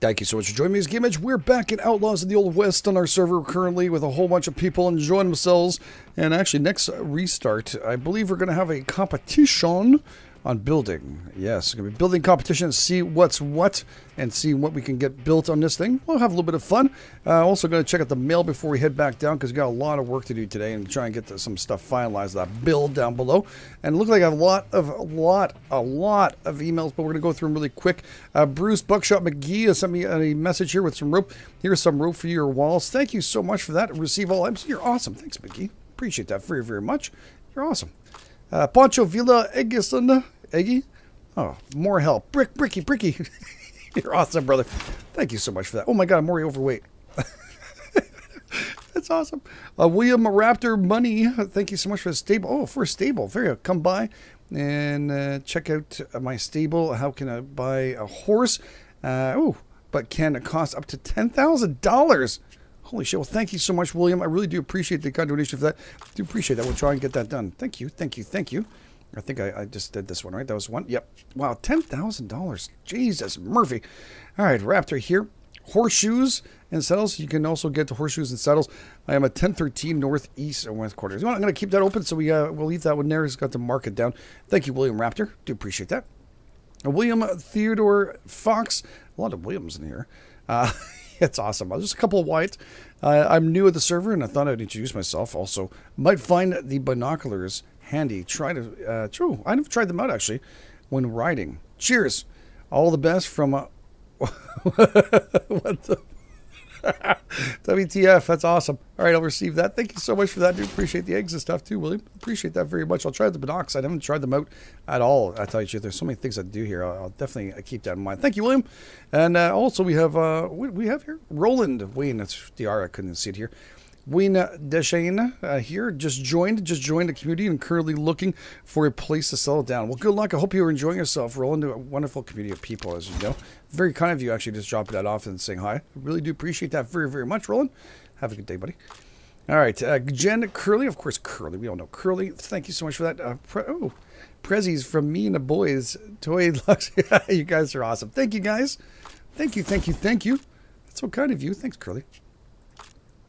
Thank you so much for joining me, GameEdged. We're back in Outlaws of the Old West on our server currently with a whole bunch of people enjoying themselves. And actually, next restart, I believe we're going to have a competition on building. Yes, going to be building competition, see what's what, and see what we can get built on this thing. We'll have a little bit of fun. Uh, also going to check out the mail before we head back down because we got a lot of work to do today and try and get some stuff finalized. That build down below, and it looks like a lot of a lot a lot of emails, but we're going to go through them really quick. Uh, Bruce Buckshot McGee has sent me a message here with some rope. Here's some rope for your walls. Thank you so much for that. Receive all. You're awesome. Thanks, McGee. Appreciate that very very much. You're awesome. Uh, Poncho Villa Egison, Eggy? Oh, more help. Brick, Bricky, Bricky. You're awesome, brother. Thank you so much for that. Oh my god, I'm already overweight. That's awesome. Uh, William Raptor Money, thank you so much for the stable. Oh, for a stable. Very good. Come by and uh, check out my stable. How can I buy a horse? Uh, oh, but can it cost up to $10,000? Holy shit. Well, thank you so much, William. I really do appreciate the donation for that. I do appreciate that. We'll try and get that done. Thank you. Thank you. Thank you. I think I, I just did this one, right? That was one. Yep. Wow, $10,000. Jesus, Murphy. All right, Raptor here. Horseshoes and saddles. You can also get the horseshoes and saddles. I am at 1013 northeast and west quarters. I'm going to keep that open, so we, uh, we'll leave that one there. He's got to mark it down. Thank you, William Raptor. Do appreciate that. Uh, William Theodore Fox. A lot of Williams in here. Uh, it's awesome. Just a couple of white. Uh, I'm new at the server, and I thought I'd introduce myself. Also, might find the binoculars handy. Try to. Uh, true. I've tried them out actually when riding. Cheers. All the best from. Uh, what the. WTF, that's awesome. All right, I'll receive that. Thank you so much for that. I do appreciate the eggs and stuff too, William. Appreciate that very much. I'll try the binocs. I haven't tried them out at all. I tell you there's so many things I do here. I'll, I'll definitely keep that in mind. Thank you, William. And uh, also we have uh, we, we have here Roland Wayne. That's the R. I couldn't see it here. Wayne Deshane uh, here just joined, just joined the community and currently looking for a place to settle down. Well, good luck. I hope you are enjoying yourself. Roland, a wonderful community of people, as you know. Very kind of you actually just dropping that off and saying hi. I really do appreciate that very, very much, Roland. Have a good day, buddy. All right, uh, Jen Curly, of course, Curly. We all know Curly. Thank you so much for that. Uh, pre oh, Prezzies from me and the boys. Toy Lux. you guys are awesome. Thank you, guys. Thank you, thank you, thank you. That's so kind of you. Thanks, Curly.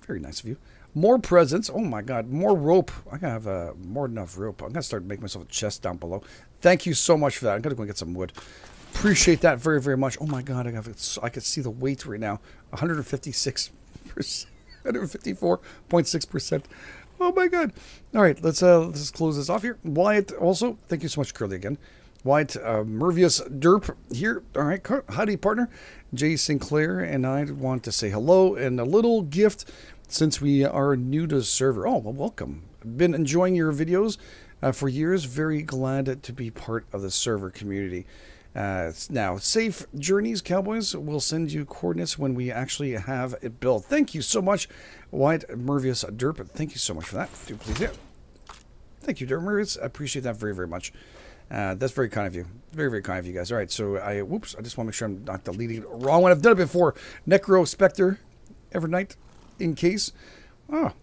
Very nice of you. More presents. Oh my God. More rope. I gotta have uh, more than enough rope. I'm gonna start making myself a chest down below. Thank you so much for that. I'm gonna go and get some wood. Appreciate that very, very much. Oh my God. I, have, I can see the weight right now. 156 percent, 154.6%. Oh my God. All right. Let's, uh, let's close this off here. Wyatt also. Thank you so much, Curly, again. Wyatt uh, Mervius Derp here. All right. Howdy, partner. Jay Sinclair and I want to say hello and a little gift since we are new to server. Oh, well, welcome. Been enjoying your videos uh, for years. Very glad to be part of the server community. Uh, now, safe journeys, Cowboys. We'll send you coordinates when we actually have it built. Thank you so much, White Mervius Derp. Thank you so much for that. Do please, yeah. Thank you, Derp Mervius. I appreciate that very, very much. Uh, that's very kind of you. Very, very kind of you guys. All right, so I, whoops, I just want to make sure I'm not deleting the wrong one. I've done it before. Necro Spectre, Evernight, in case. Oh.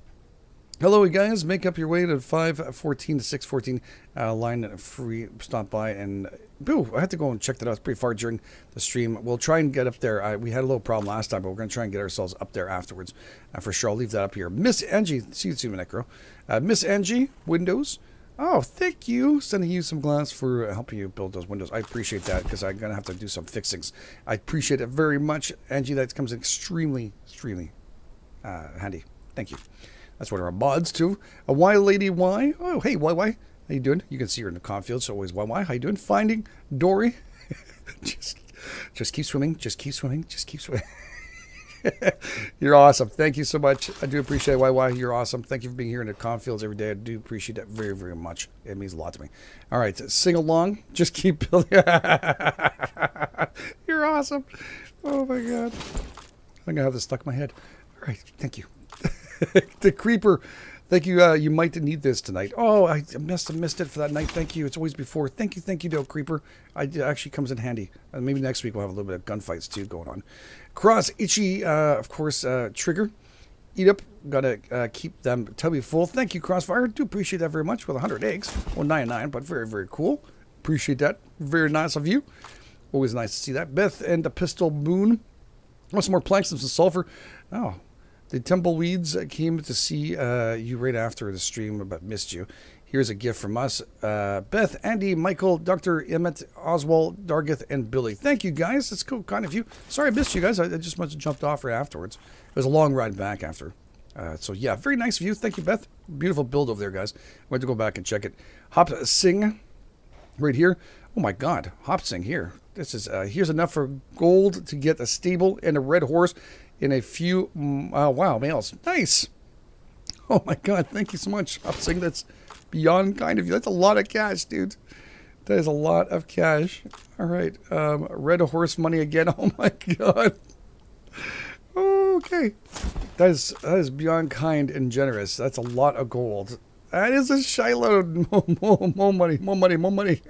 Hello, guys. Make up your way to 514 to 614 uh, line free. Stop by and. Boo! I had to go and check that out. It's pretty far during the stream. We'll try and get up there. I, we had a little problem last time, but we're going to try and get ourselves up there afterwards uh, for sure. I'll leave that up here. Miss Angie. See you soon, Necro. Uh, Miss Angie, Windows. Oh, thank you. Sending you some glass for helping you build those windows. I appreciate that because I'm going to have to do some fixings. I appreciate it very much. Angie, that comes extremely, extremely uh, Uh, handy. Thank you. That's one of our mods too. A Y Lady Y. Oh, hey, Y Y. How you doing? You can see her in the cornfield, so always Y Y. How you doing? Finding Dory. just, just keep swimming. Just keep swimming. Just keep swimming. You're awesome. Thank you so much. I do appreciate why why you're awesome. Thank you for being here in the cornfields every day. I do appreciate that very very much. It means a lot to me. All right, sing along. Just keep building. you're awesome. Oh my god. I think gonna have this stuck in my head. All right, thank you. the creeper. Thank you. Uh, you might need this tonight. Oh, I must have missed it for that night. Thank you. It's always before. Thank you. Thank you, Doe Creeper. I, it actually comes in handy. Uh, maybe next week we'll have a little bit of gunfights too going on. Cross Itchy, uh, of course, uh, Trigger. Eat up. Gotta uh, keep them tubby full. Thank you, Crossfire. Do appreciate that very much with 100 eggs. Well, 99, but very, very cool. Appreciate that. Very nice of you. Always nice to see that. Beth and the Pistol Moon. Want some more planks and some sulfur? Oh, the tumbleweeds came to see uh, you right after the stream, but missed you. Here's a gift from us. Uh, Beth, Andy, Michael, Dr. Emmett, Oswald, Dargith, and Billy. Thank you, guys. That's cool, kind of you. Sorry I missed you guys. I, I just must have jumped off right afterwards. It was a long ride back after. Uh, so, yeah, very nice of you. Thank you, Beth. Beautiful build over there, guys. I Went to go back and check it. Hop Sing, right here. Oh, my God. Hop Sing here. This is, uh, here's enough for gold to get a stable and a red horse in a few, mm, oh, wow, males. Nice. Oh, my God. Thank you so much. I'm saying that's beyond kind of you. That's a lot of cash, dude. That is a lot of cash. All right. Um, red horse money again. Oh my god. Okay. That is that is beyond kind and generous. That's a lot of gold. That is a Shiloh. More, more, more money. More money. More money.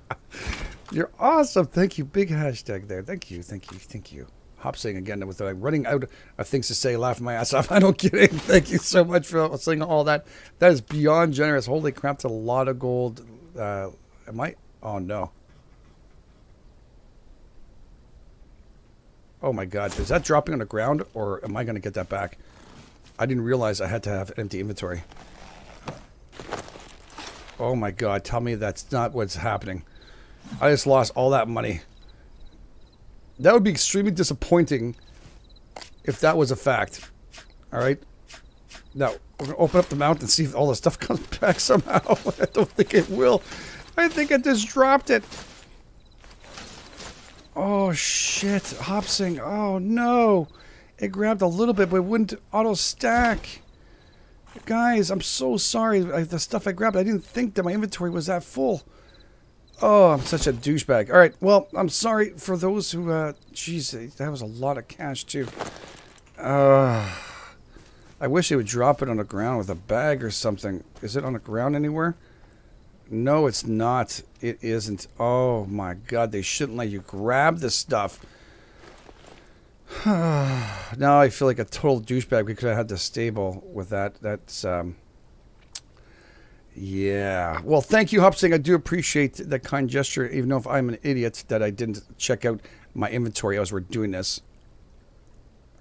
You're awesome. Thank you. Big hashtag there. Thank you. Thank you. Thank you. Saying again with like running out of things to say, laughing my ass off. I don't get it. Thank you so much for saying all that. That is beyond generous. Holy crap, that's a lot of gold. Uh, am I? Oh no. Oh my god, is that dropping on the ground or am I going to get that back? I didn't realize I had to have empty inventory. Oh my god, tell me that's not what's happening. I just lost all that money. That would be extremely disappointing if that was a fact. Alright? Now, we're going to open up the mount and see if all the stuff comes back somehow. I don't think it will. I think I just dropped it. Oh, shit. Hopsing. Oh, no. It grabbed a little bit, but it wouldn't auto-stack. Guys, I'm so sorry. I, the stuff I grabbed, I didn't think that my inventory was that full. Oh, I'm such a douchebag. All right, well, I'm sorry for those who, uh, jeez, that was a lot of cash, too. Uh, I wish they would drop it on the ground with a bag or something. Is it on the ground anywhere? No, it's not. It isn't. Oh, my God, they shouldn't let you grab this stuff. now I feel like a total douchebag because I had the stable with that. That's, um... Yeah. Well, thank you, Hopsing. I do appreciate that kind gesture, even though if I'm an idiot that I didn't check out my inventory as we're doing this.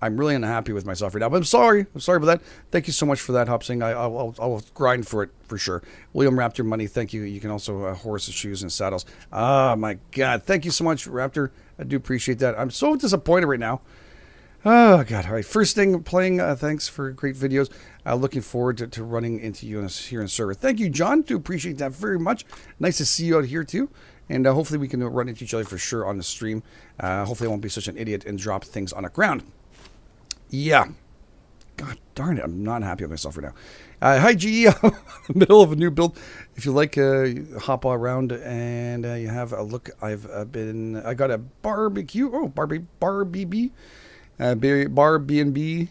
I'm really unhappy with myself right now, but I'm sorry. I'm sorry about that. Thank you so much for that, Hopsing. I, will I'll grind for it for sure. William Raptor Money, thank you. You can also uh, horses, shoes, and saddles. Oh, my God. Thank you so much, Raptor. I do appreciate that. I'm so disappointed right now. Oh, God. All right. First thing, playing. Uh, thanks for great videos. Uh, looking forward to, to running into you here in server. Thank you, John. Do appreciate that very much. Nice to see you out here, too. And uh, hopefully we can run into each other for sure on the stream. Uh, hopefully I won't be such an idiot and drop things on the ground. Yeah. God darn it. I'm not happy with myself right now. Uh, hi, GE. middle of a new build. If you like, uh, hop around and you have a look. I've been. I got a barbecue. Oh, Barbie, Barbie, uh, bar B and B.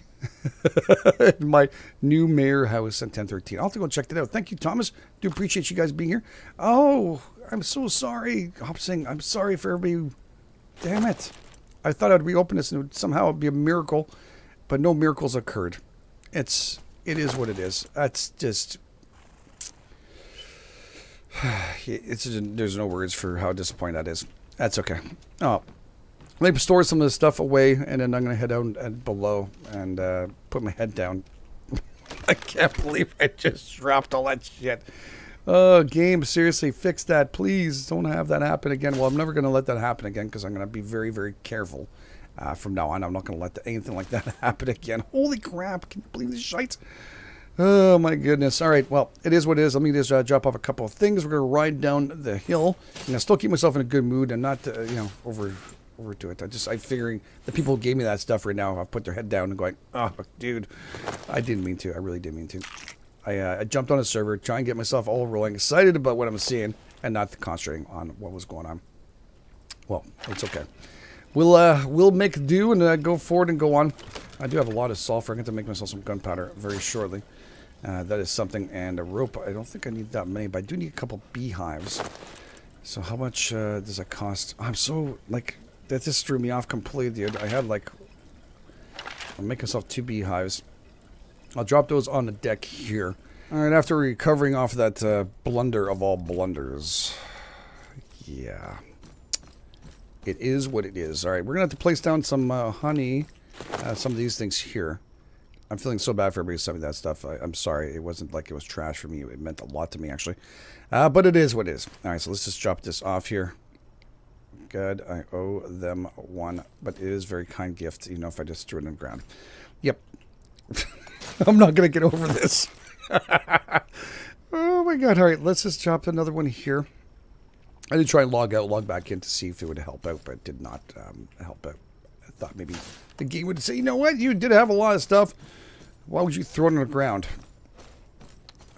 my new mayor house at 1013. I'll have to go check that out. Thank you, Thomas. Do appreciate you guys being here. Oh, I'm so sorry, Hopsing. I'm sorry for everybody. Damn it. I thought I'd reopen this and it would somehow be a miracle, but no miracles occurred. It's it is what it is. That's just it's there's no words for how disappointing that is. That's okay. Oh, let me store some of this stuff away, and then I'm to head down and below and uh, put my head down. I can't believe I just dropped all that shit. Oh, game, seriously, fix that. Please don't have that happen again. Well, I'm never to let that happen again because I'm to be very, very careful uh, from now on. I'm not to let the, anything like that happen again. Holy crap. Can you believe this shite? Oh, my goodness. All right, well, it is what it is. Let me just uh, drop off a couple of things. We're going to ride down the hill. And to still keep myself in a good mood and not, uh, you know, over over to it. I just, I'm figuring the people who gave me that stuff right now have put their head down and going, oh, dude, I didn't mean to. I really didn't mean to. I, uh, I jumped on a server, trying to get myself all rolling, excited about what I'm seeing, and not concentrating on what was going on. Well, it's okay. We'll uh, we'll make do and uh, go forward and go on. I do have a lot of sulfur. I get to make myself some gunpowder very shortly. Uh, that is something. And a rope. I don't think I need that many, but I do need a couple beehives. So how much uh, does it cost? I'm so, like, that just threw me off completely, dude. I had like... I'll make myself two beehives. I'll drop those on the deck here. Alright, after recovering off that uh, blunder of all blunders. Yeah. It is what it is. All right, we're going to have to place down some uh, honey, uh, some of these things here. I'm feeling so bad for everybody sent me that stuff. I, am sorry. It wasn't like it was trash for me. It meant a lot to me, actually. Uh, but it is what it is. All right, so let's just drop this off here. Good. I owe them one, but it is very kind gift, you know, if I just threw it in the ground. Yep. I'm not going to get over this. oh, my God. All right, let's just drop another one here. I did try and log out, log back in to see if it would help out, but did not um, help out. I thought maybe the game would say, you know what, you did have a lot of stuff. Why would you throw it on the ground?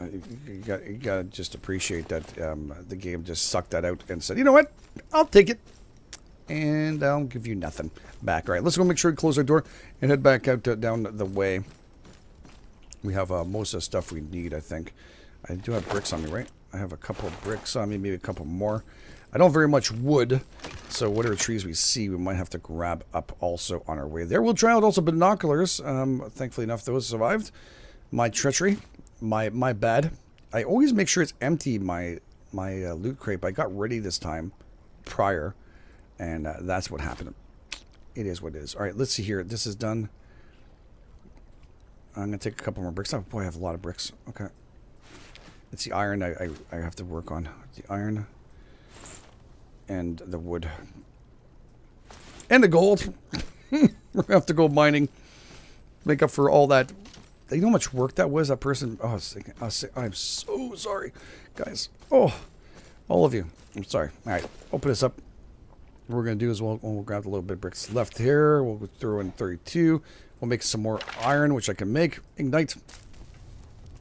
Uh, you, got, you got to just appreciate that um, the game just sucked that out and said, you know what, I'll take it. And I'll give you nothing back. All right, let's go make sure we close our door and head back out to, down the way. We have uh, most of the stuff we need, I think. I do have bricks on me, right? I have a couple of bricks on me, maybe a couple more. I don't very much wood, so whatever trees we see, we might have to grab up also on our way there. We'll try out also binoculars. Um, thankfully enough, those survived. My treachery, my my bad. I always make sure it's empty, my my uh, loot crate. I got ready this time prior, and uh, that's what happened. It is what it is. All right, let's see here. This is done. I'm going to take a couple more bricks. Oh, boy, I have a lot of bricks. Okay. It's the iron I, I, I have to work on. The iron and the wood. And the gold. We're going to have to go mining. Make up for all that. You know how much work that was? That person. Oh, I was thinking, I was, I'm so sorry. Guys. Oh, all of you. I'm sorry. All right. Open this up. We're going to do is we'll, we'll grab a little bit bricks left here. We'll throw in 32. We'll make some more iron, which I can make. Ignite.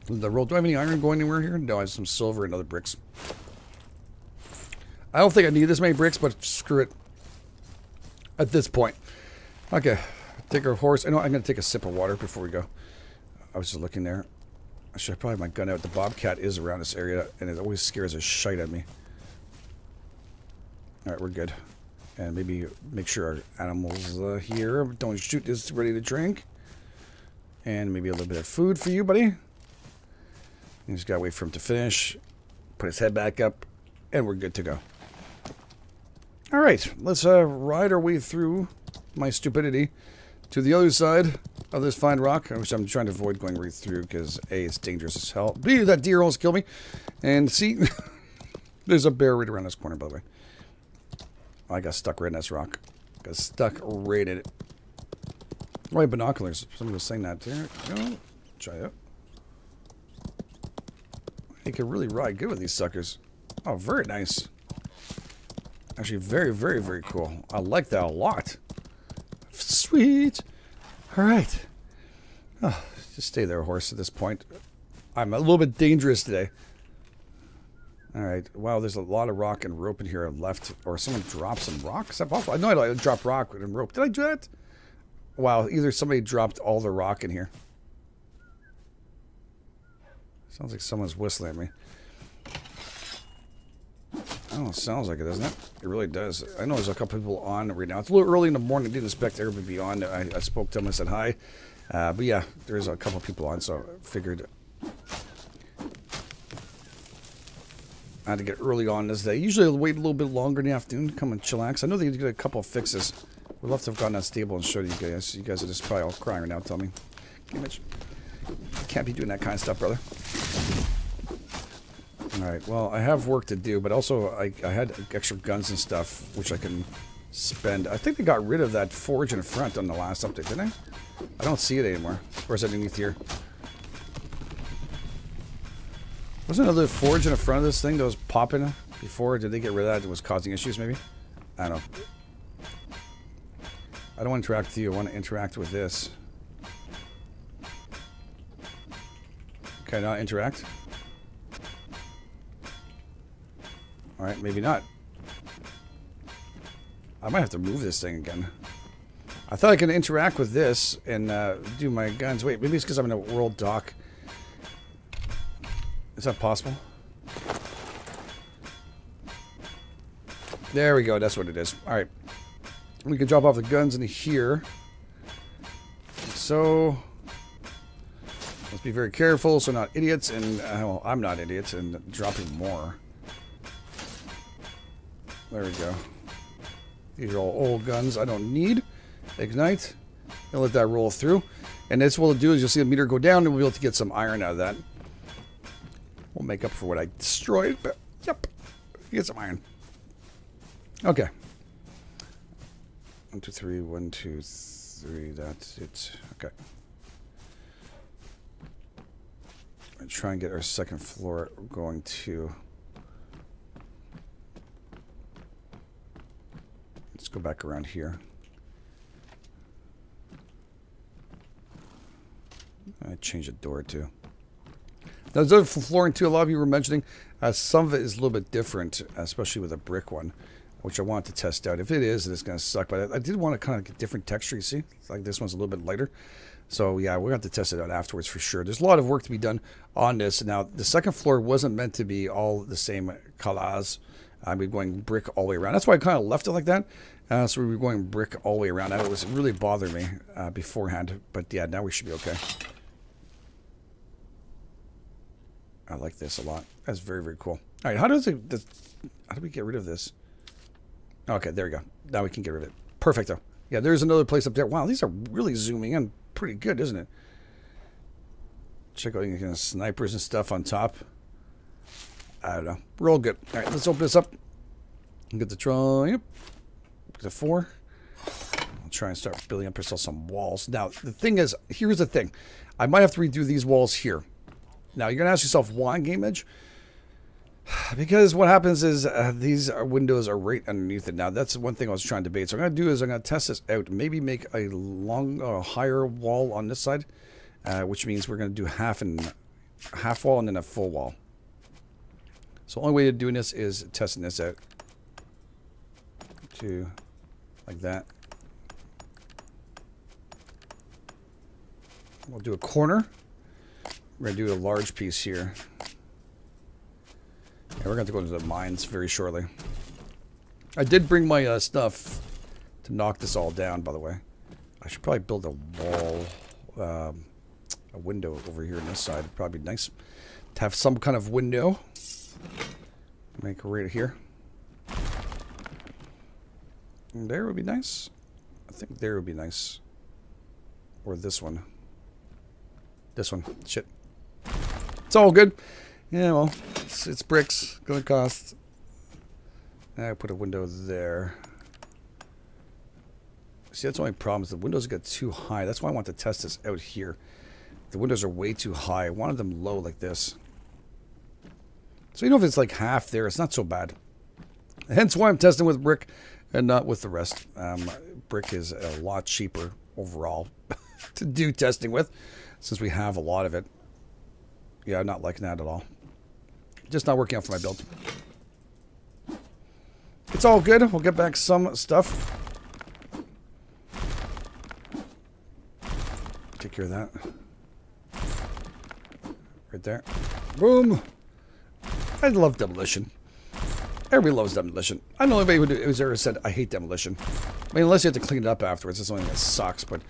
The roll. Do I have any iron going anywhere here? No, I have some silver and other bricks. I don't think I need this many bricks, but screw it. At this point. Okay. Take our horse. I know I'm going to take a sip of water before we go. I was just looking there. I should probably have my gun out. The bobcat is around this area, and it always scares a shite at me. Alright, we're good. And maybe make sure our animals uh, here don't shoot this ready to drink. And maybe a little bit of food for you, buddy. You just gotta wait for him to finish, put his head back up, and we're good to go. Alright, let's uh, ride our way through my stupidity to the other side of this fine rock, which I'm trying to avoid going right through because A, it's dangerous as hell. B, that deer almost killed me. And C, there's a bear right around this corner, by the way. I got stuck right in this rock. Got stuck right in it. Oh, have binoculars. Somebody was saying that. There, go. Try it. You can really ride good with these suckers. Oh, very nice. Actually, very, very, very cool. I like that a lot. Sweet. All right. Oh, just stay there, horse, at this point. I'm a little bit dangerous today. All right. Wow, there's a lot of rock and rope in here left. Or someone dropped some rock? Is that possible? I know I dropped rock and rope. Did I do that? Wow, either somebody dropped all the rock in here. Sounds like someone's whistling at me. Oh, sounds like it, doesn't it? It really does. I know there's a couple people on right now. It's a little early in the morning. I didn't expect everybody to be on. I, I spoke to them. I said hi. Uh, but yeah, there's a couple people on, so I figured I had to get early on this day. Usually I'll wait a little bit longer in the afternoon to come and chillax. I know they get a couple of fixes. We'd love to have gotten that stable and showed you guys. You guys are just probably all crying right now. Tell me. Can't be doing that kind of stuff, brother. Alright, well, I have work to do, but also I, I had extra guns and stuff, which I can spend. I think they got rid of that forge in front on the last update, didn't they? I don't see it anymore. Or is it underneath here? Was there another forge in the front of this thing that was popping before? Did they get rid of that? That was causing issues, maybe? I don't know. I don't want to interact with you. I want to interact with this. Can I not interact? Alright, maybe not. I might have to move this thing again. I thought I could interact with this and uh, do my guns. Wait, maybe it's because I'm in a world dock. Is that possible? There we go. That's what it is. Alright. We can drop off the guns in here. So... Let's be very careful so not idiots and... Uh, well, I'm not idiots and dropping more. There we go. These are all old guns I don't need. Ignite. And let that roll through. And that's what we'll do is you'll see the meter go down and we'll be able to get some iron out of that. We'll make up for what I destroyed, but yep. Get some iron. Okay. One, two, three, one, two, three, that's it. Okay. And try and get our second floor going to Let's go back around here. I change the door too. Now, there's other flooring too. A lot of you were mentioning uh, some of it is a little bit different, especially with a brick one, which I wanted to test out. If it is, it's going to suck. But I, I did want to kind of get different texture. You see, it's like this one's a little bit lighter. So yeah, we're going to have to test it out afterwards for sure. There's a lot of work to be done on this. Now, the second floor wasn't meant to be all the same colors. I'd be going brick all the way around. That's why I kind of left it like that. Uh, so we were going brick all the way around. That was really bothering me uh, beforehand. But yeah, now we should be okay. I like this a lot. That's very, very cool. All right, how does it... How do we get rid of this? Okay, there we go. Now we can get rid of it. Perfecto. Yeah, there's another place up there. Wow, these are really zooming in pretty good, isn't it? Check out kind of snipers and stuff on top. I don't know. We're all good. All right, let's open this up. Get the try. Yep. Get the four. I'll try and start building up ourselves some walls. Now, the thing is, here's the thing. I might have to redo these walls here. Now, you're going to ask yourself, why GameEdged? Because what happens is uh, these windows are right underneath it. Now, that's one thing I was trying to debate. So, I'm going to do is I'm going to test this out. Maybe make a long, uh, higher wall on this side, uh, which means we're going to do half and half wall and then a full wall. So, the only way of doing this is testing this out. To like that. We'll do a corner. We're going to do a large piece here. Yeah, we're going to go into the mines very shortly. I did bring my uh, stuff to knock this all down, by the way. I should probably build a wall, um, a window over here on this side. It'd probably be nice to have some kind of window. Make right here. And there would be nice. I think there would be nice. Or this one. This one. Shit. It's all good. Yeah, well, it's, it's bricks. Gonna cost. I put a window there. See, that's the only problem is the windows get too high. That's why I want to test this out here. The windows are way too high. I wanted them low like this. So you know if it's like half there, it's not so bad. Hence why I'm testing with brick and not with the rest. Um, brick is a lot cheaper overall to do testing with since we have a lot of it. Yeah, I'm not liking that at all. Just not working out for my build. It's all good. We'll get back some stuff. Take care of that. Right there. Boom. I love demolition. Everybody loves demolition. I know anybody who's ever said, I hate demolition. I mean, unless you have to clean it up afterwards. That's something that sucks, but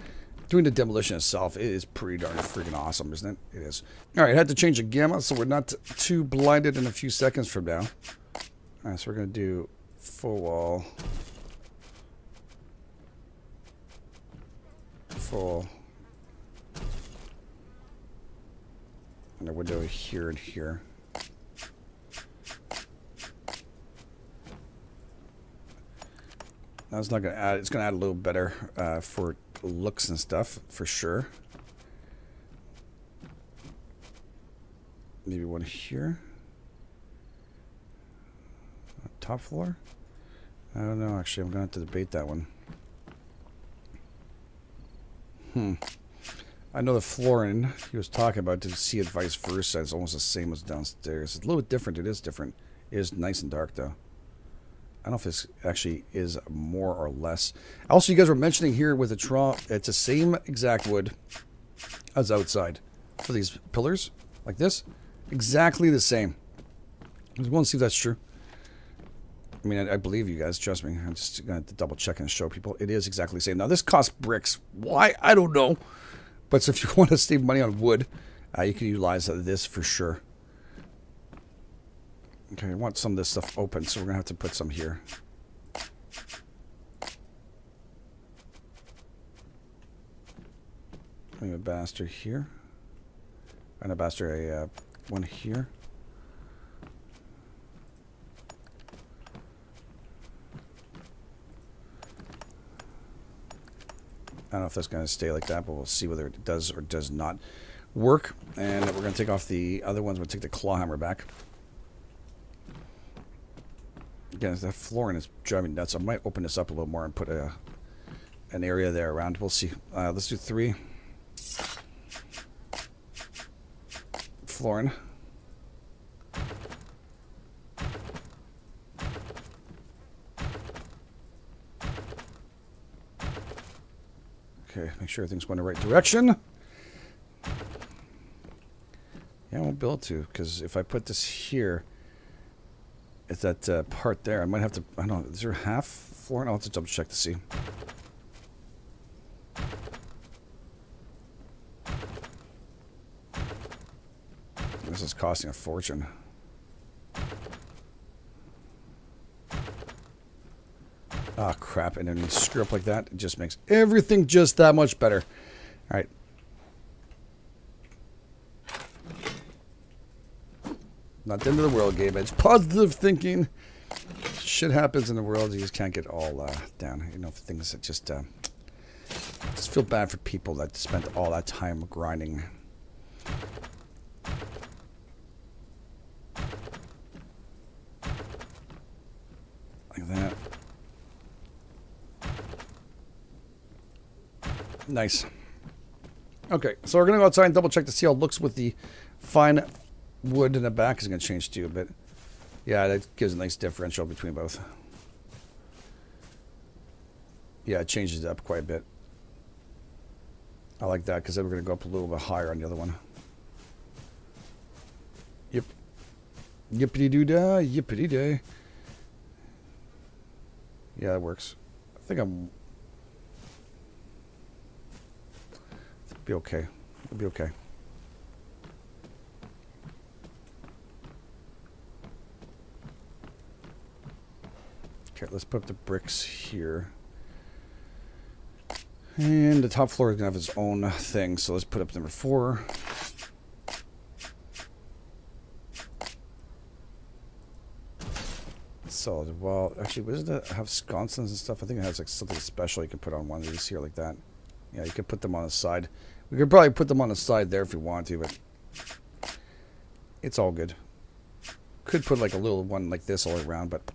doing the demolition itself is pretty darn freaking awesome, isn't it? It is. All right, I had to change the gamma so we're not too blinded in a few seconds from now. All right, so we're going to do full wall. Full. And a window here and here. That's not going to add, it's going to add a little better uh, for looks and stuff, for sure. Maybe one here. Top floor? I don't know, actually. I'm going to debate that one. Hmm. I know the flooring he was talking about to see it vice versa. It's almost the same as downstairs. It's a little bit different. It is different. It is nice and dark, though. I don't know if this actually is more or less. Also, you guys were mentioning here with the Tron, it's the same exact wood as outside for these pillars, like this. Exactly the same. I just want to see if that's true. I mean, I, I, believe you guys. Trust me. I'm just going to double check and show people. It is exactly the same. Now, this costs bricks. Why? I don't know. But so if you want to save money on wood, uh, you can utilize this for sure. Okay, I want some of this stuff open, so we're going to have to put some here. Putting a bastard here. And a bastard, a uh, one here. I don't know if that's going to stay like that, but we'll see whether it does or does not work. And we're going to take off the other ones. We'll take the claw hammer back. Again, that flooring is driving nuts. I might open this up a little more and put a an area there around. We'll see. Uh, let's do three. Flooring. Okay, make sure everything's going the right direction. Yeah, I won't able to, because if I put this here, it's that uh, part there. I might have to, I don't know, is there half floor? I'll have to double check to see. This is costing a fortune. Ah, oh, crap. And then you screw up like that, it just makes everything just that much better. All right. Not the end of the world, Gabe. It's positive thinking. Shit happens in the world. You just can't get all uh, down. You know, things that just... Uh, just feel bad for people that spent all that time grinding. Like that. Nice. Okay, so we're going to go outside and double check to see how it looks with the fine wood in the back. is going to change too, but yeah, that gives a nice differential between both. Yeah, it changes it up quite a bit. I like that because then we're going to go up a little bit higher on the other one. Yep. Yippity doo dah, yippity day. Yeah, that works. I think I'm it'd Be okay. It'll be okay. Okay, let's put up the bricks here. And the top floor is going to have its own thing, so let's put up number four. Solid. Well, actually, what does it have sconces and stuff? I think it has like something special you can put on one of these here like that. Yeah, you can put them on the side. We could probably put them on the side there if we want to, but it's all good. Could put like a little one like this all around, but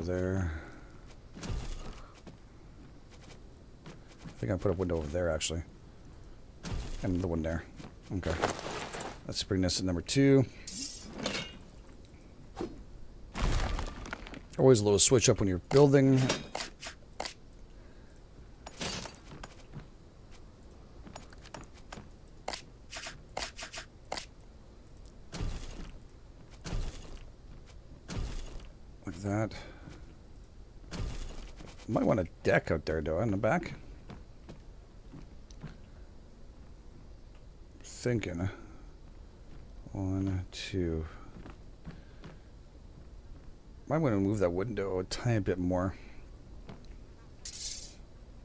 window there. I think I put a window over there actually, and the one there. Okay, let's bring this to number two. Always a little switch up when you're building. that. Might out there, though, in the back. Thinking. One, two. Might want to move that window a tiny bit more.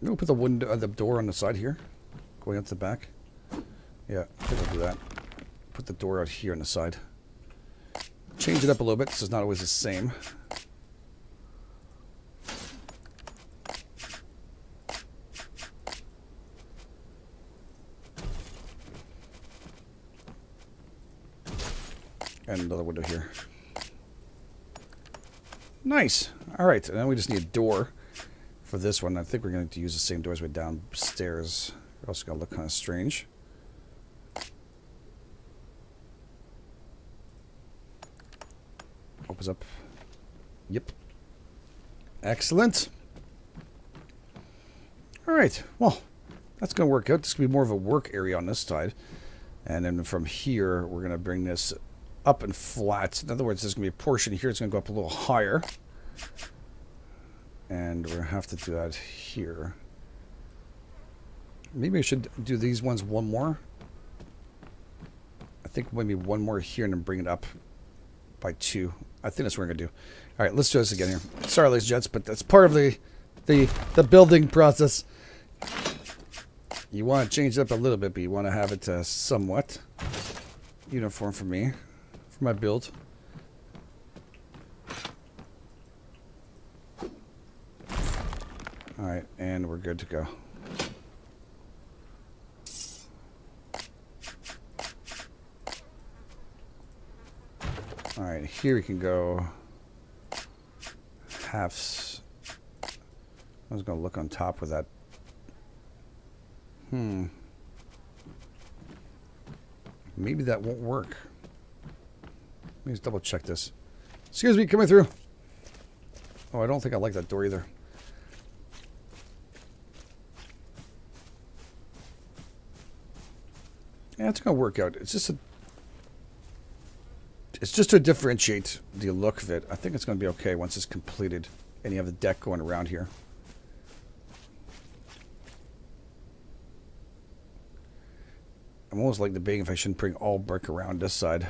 Maybe put the window, uh, the door on the side here, going out the back. Yeah, I think I'll do that. Put the door out here on the side. Change it up a little bit, so it's not always the same. And another window here. Nice. All right, and then we just need a door for this one. I think we're going to use the same doors way downstairs. We're also going to look kind of strange. Opens up. Yep. Excellent. All right. Well, that's going to work out. This could be more of a work area on this side. And then from here, we're going to bring this up and flat. In other words, there's going to be a portion here. It's going to go up a little higher. And we're going to have to do that here. Maybe I should do these ones one more. I think maybe one more here and then bring it up by two. I think that's what we're going to do. All right, let's do this again here. Sorry, ladies and gents, but that's part of the the the building process. You want to change it up a little bit, but you want to have it uh, somewhat uniform for me, for my build. All right, and we're good to go. All right, here we can go halves. I was going to look on top with that. Hmm. Maybe that won't work. Let me just double check this. Excuse me, coming through. Oh, I don't think I like that door either. Yeah, it's gonna work out. It's just a it's just to differentiate the look of it. I think it's gonna be okay once it's completed and you have the deck going around here. I'm almost like debating if I shouldn't bring all brick around this side.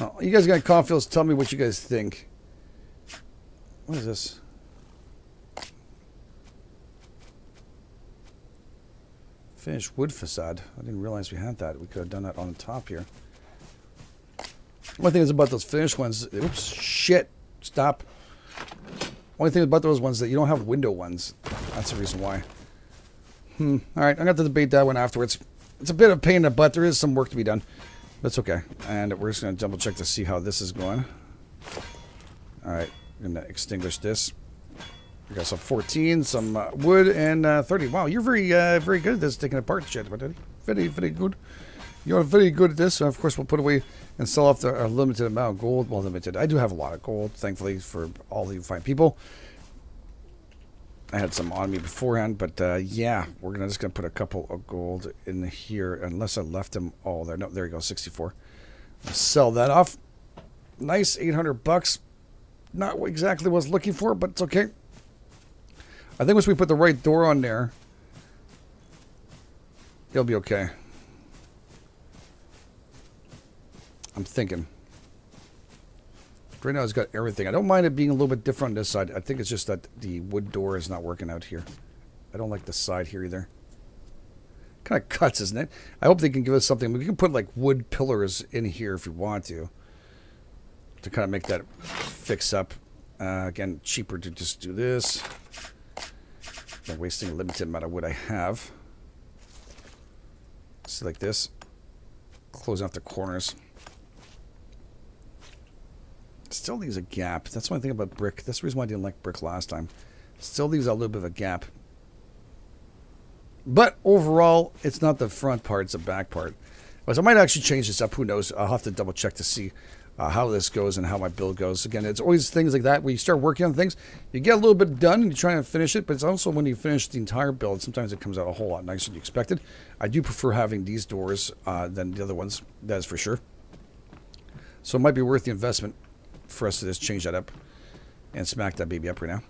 Oh, you guys got confidence. Tell me what you guys think. What is this? Finished wood facade. I didn't realize we had that. We could have done that on the top here. One thing is about those finished ones. Oops, shit. Stop. Only thing about those ones that you don't have window ones. That's the reason why. Hmm. All right, I'm gonna to debate that one afterwards. It's a bit of pain in the butt. There is some work to be done. That's okay. And we're just gonna double check to see how this is going. All right, I'm gonna extinguish this. We got some 14, some uh, wood, and uh, 30. Wow, you're very, uh, very good at this, taking apart shit, my buddy. Very, very good. You're very good at this. So of course, we'll put away and sell off the limited amount of gold. Well, limited. I do have a lot of gold, thankfully, for all the fine people. I had some on me beforehand, but uh, yeah, we're gonna just gonna put a couple of gold in here, unless I left them all there. No, there you go, 64. I'll sell that off. Nice, 800 bucks. Not exactly what I was looking for, but it's okay. I think once we put the right door on there, it'll be okay. I'm thinking. Right now it's got everything. I don't mind it being a little bit different on this side. I think it's just that the wood door is not working out here. I don't like the side here either. Kind of cuts, isn't it? I hope they can give us something. We can put like wood pillars in here if we want to. To kind of make that fix up. Uh, again, cheaper to just do this. I'm wasting a limited amount of wood I have. See, like this. Closing off the corners. Still leaves a gap. That's one thing about brick. That's the reason why I didn't like brick last time. Still leaves a little bit of a gap. But overall, it's not the front part, it's the back part. But I might actually change this up. Who knows? I'll have to double check to see uh, how this goes and how my build goes. Again, it's always things like that where you start working on things, you get a little bit done and you try to finish it, but it's also when you finish the entire build, sometimes it comes out a whole lot nicer than you expected. I do prefer having these doors uh, than the other ones, that is for sure. So it might be worth the investment for us to just change that up and smack that baby up right now.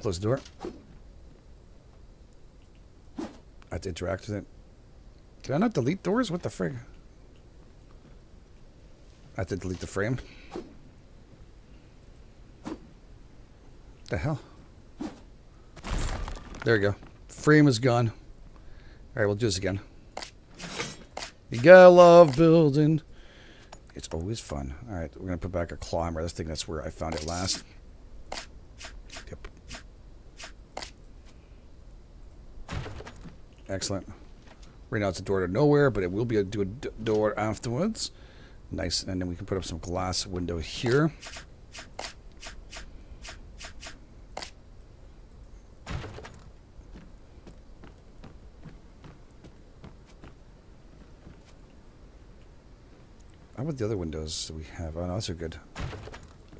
Close the door. I have to interact with it. Did I not delete doors? What the frig? I have to delete the frame. The hell? There we go. Frame is gone. Alright, we'll do this again. You gotta love building. It's always fun. Alright, we're gonna put back a claw hammer. This thing, that's where I found it last. Yep. Excellent. Right now it's a door to nowhere, but it will be a door afterwards. Nice, and then we can put up some glass window here. About the other windows we have? Oh, no, those are good.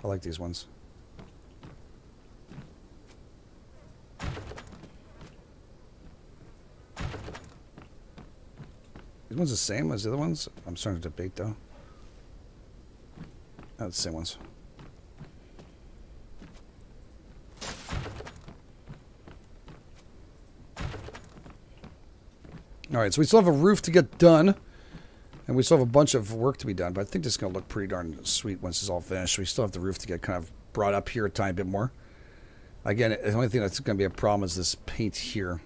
I like these ones. These ones the same as the other ones? I'm starting to debate though. Not the same ones. Alright, so we still have a roof to get done. And we still have a bunch of work to be done, but I think this is going to look pretty darn sweet once it's all finished. We still have the roof to get kind of brought up here a tiny bit more. Again, the only thing that's going to be a problem is this paint here.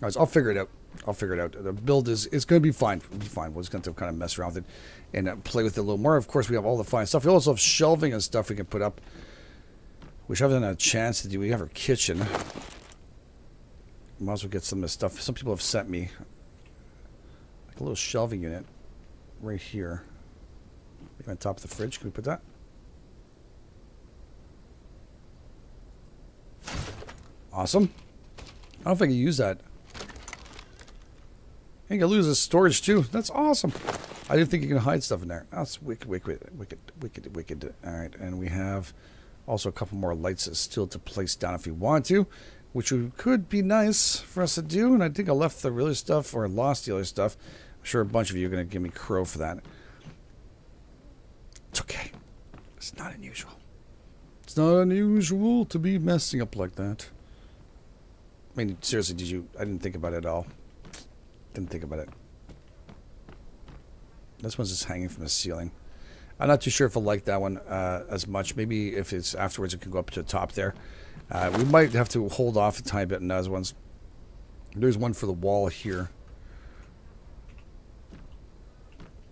Guys, I'll figure it out. I'll figure it out. The build is it's going to be fine. It'll be fine. We're just going to kind of mess around with it and uh, play with it a little more. Of course, we have all the fine stuff. We also have shelving and stuff we can put up, which I haven't had a chance to do. We have our kitchen. Might as well get some of this stuff. Some people have sent me like a little shelving unit right here. on top of the fridge. Can we put that? Awesome. I don't if I use that. I can lose the storage too. That's awesome. I didn't think you can hide stuff in there. That's wicked, wicked, wicked, wicked, wicked. All right, and we have also a couple more lights still to place down if you want to, which could be nice for us to do. And I think I left the other stuff or lost the other stuff. I'm sure a bunch of you are going to give me crow for that. It's okay. It's not unusual. It's not unusual to be messing up like that. I mean, seriously, did you? I didn't think about it at all. Didn't think about it. This one's just hanging from the ceiling. I'm not too sure if I like that one uh, as much. Maybe if it's afterwards, it can go up to the top there. Uh, we might have to hold off a tiny bit on those ones. There's one for the wall here.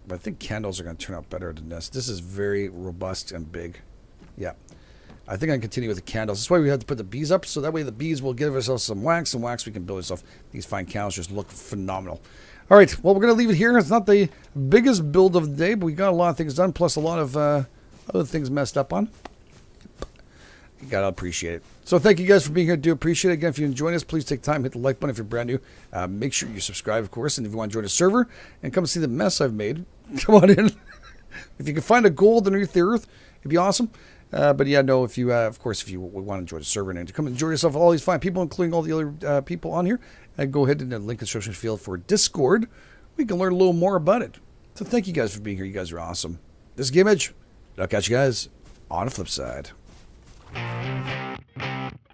But I think candles are going to turn out better than this. This is very robust and big. Yeah. I think I can continue with the candles. That's why we had to put the bees up, so that way the bees will give ourselves some wax, and wax we can build ourselves. These fine candles just look phenomenal. All right, well, we're going to leave it here. It's not the biggest build of the day, but we got a lot of things done, plus a lot of uh, other things messed up on. You got to appreciate it. So thank you guys for being here. do appreciate it. Again, if you enjoyed us, please take time, hit the like button if you're brand new. Uh, make sure you subscribe, of course, and if you want to join a server and come see the mess I've made, come on in. if you can find a gold underneath the earth, it'd be awesome. Uh, but yeah, no, if you, uh, of course, if you want to enjoy the server and to come enjoy yourself, all these fine people, including all the other uh, people on here, uh, go ahead and the link instruction field for Discord. We can learn a little more about it. So thank you guys for being here. You guys are awesome. This is GameEdged. I'll catch you guys on the flip side. Thank you.